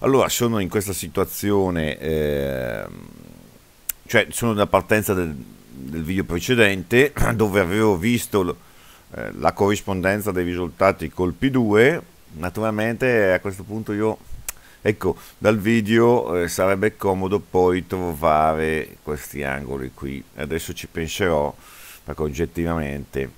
Allora, sono in questa situazione, eh, cioè sono nella partenza del, del, video precedente dove avevo visto eh, la corrispondenza dei risultati col P2, naturalmente a questo punto io, ecco, dal video eh, sarebbe comodo poi trovare questi angoli qui, adesso ci penserò perché oggettivamente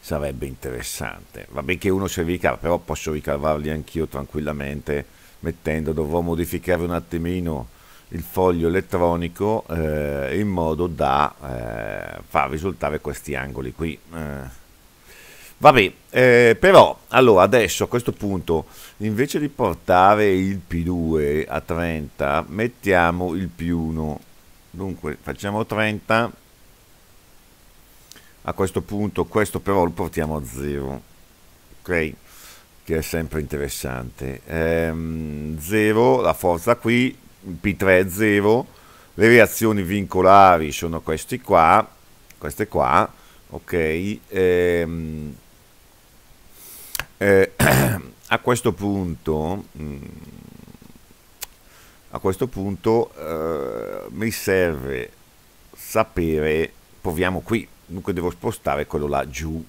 sarebbe interessante. Va bene che uno si ricava, però posso ricavarli anch'io tranquillamente mettendo, dovrò modificare un attimino il foglio elettronico eh, in modo da eh, far risultare questi angoli qui. Eh. Vabbè, eh, però allora adesso a questo punto invece di portare il P2 a 30 mettiamo il più 1 dunque facciamo 30 a questo punto questo però lo portiamo a 0 ok? Che è sempre interessante. 0 ehm, la forza qui P3 è 0 le reazioni vincolari sono questi qua queste qua ok? Ehm, eh, a questo punto mm, a questo punto eh, mi serve sapere proviamo qui dunque devo spostare quello là giù.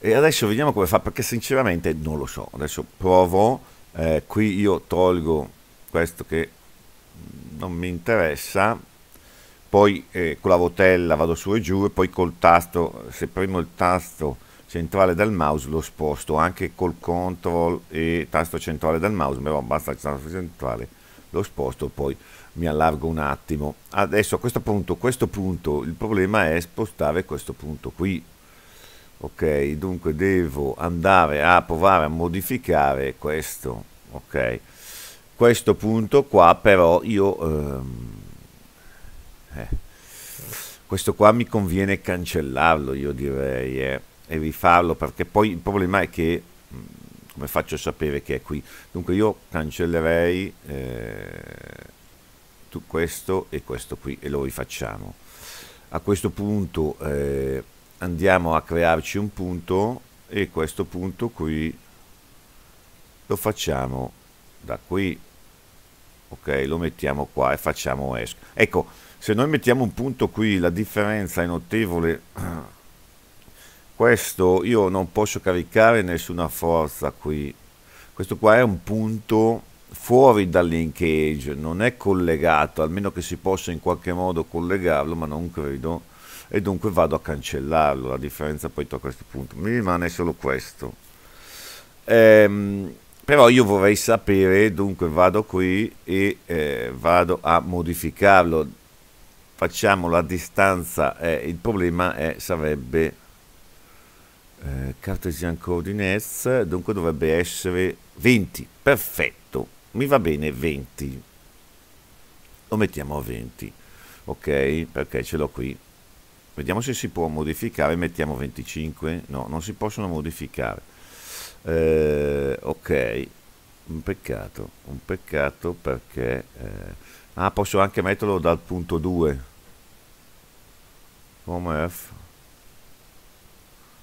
E adesso vediamo come fa perché sinceramente non lo so. Adesso provo eh, qui io tolgo questo che non mi interessa poi eh, con la rotella vado su e giù e poi col tasto se premo il tasto centrale del mouse lo sposto anche col control e tasto centrale del mouse però basta il tasto centrale lo sposto poi mi allargo un attimo. Adesso a questo punto questo punto il problema è spostare questo punto qui. Ok dunque devo andare a provare a modificare questo ok. Questo punto qua però io ehm, eh, questo qua mi conviene cancellarlo io direi eh, e rifarlo perché poi il problema è che mm, come faccio a sapere che è qui? Dunque io cancellerei eh, questo e questo qui e lo rifacciamo. A questo punto eh, andiamo a crearci un punto e questo punto qui lo facciamo da qui. Ok lo mettiamo qua e facciamo esco ecco se noi mettiamo un punto qui la differenza è notevole. Questo io non posso caricare nessuna forza qui. Questo qua è un punto fuori dal linkage, non è collegato, almeno che si possa in qualche modo collegarlo, ma non credo, e dunque vado a cancellarlo, la differenza poi a questo punto, mi rimane solo questo. Ehm, però io vorrei sapere, dunque vado qui e eh, vado a modificarlo, facciamo la distanza, eh, il problema è, sarebbe eh, Cartesian Coordinates, dunque dovrebbe essere 20, perfetto mi va bene 20 lo mettiamo a 20 ok? Perché ce l'ho qui. Vediamo se si può modificare mettiamo 25 no non si possono modificare. Eh, ok. Un peccato un peccato perché eh, ah posso anche metterlo dal punto 2 come F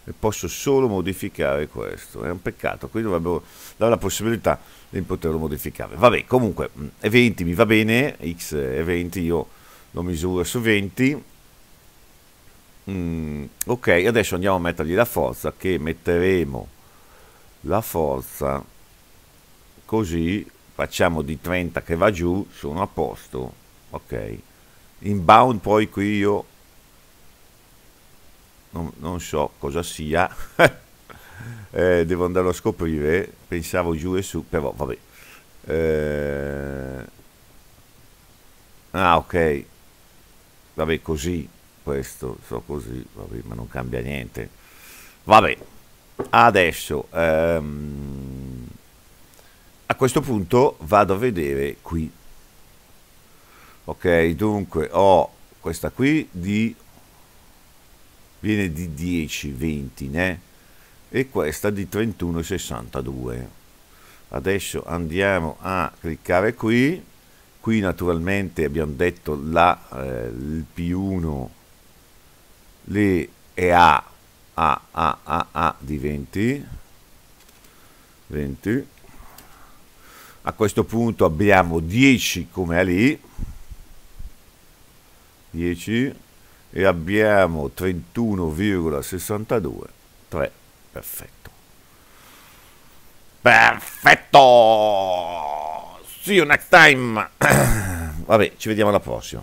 e posso solo modificare questo. È un peccato, qui dovrebbero dare la possibilità di poterlo modificare. Vabbè, comunque, eventi mi va bene, x eventi io lo misuro su 20. Mm, ok, adesso andiamo a mettergli la forza, che metteremo la forza così, facciamo di 30 che va giù, sono a posto, ok. Inbound poi qui io non, non so cosa sia, eh, devo andarlo a scoprire, pensavo giù e su, però vabbè. Eh, ah ok, vabbè così, questo, so così, vabbè, ma non cambia niente. Vabbè, adesso ehm, a questo punto vado a vedere qui. Ok, dunque ho questa qui di viene di 10, 20 né? e questa di 31,62 adesso andiamo a cliccare qui. Qui naturalmente abbiamo detto la, eh, il P1 le è A A A A A di 20 20 a questo punto abbiamo 10 come lì. 10 e abbiamo 31,62 3 perfetto. Perfetto! See you next time! Vabbè ci vediamo alla prossima